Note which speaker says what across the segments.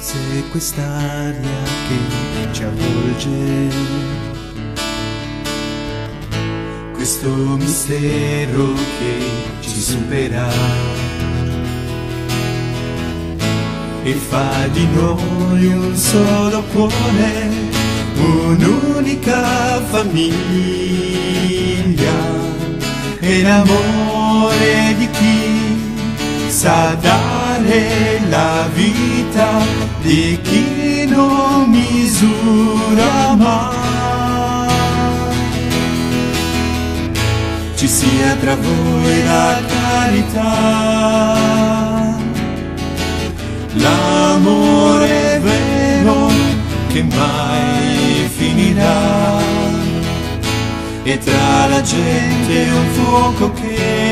Speaker 1: cos'è quest'aria che ci avvolge. Questo mistero che ci supera e fa di noi un solo cuore, un'unica famiglia e l'amore di chi sa dare la vita di chi non misura mai. Ci sia tra voi la carità, l'amore vero che mai finirà e tra la gente un fuoco che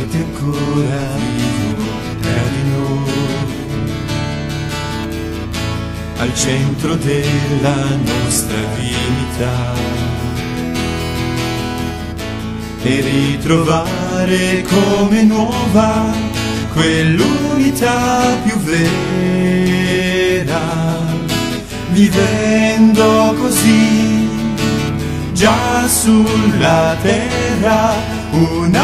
Speaker 1: Sentirti ancora vivo tra di noi, al centro della nostra vita e ritrovare come nuova quell'unità più vera, vivendo così già sulla terra un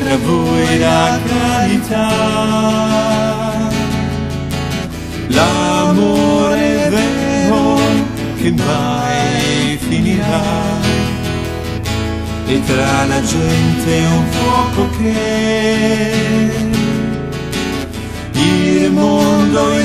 Speaker 1: tra voi la carità. L'amore vero che mai finirà. E tra la gente un fuoco che il mondo è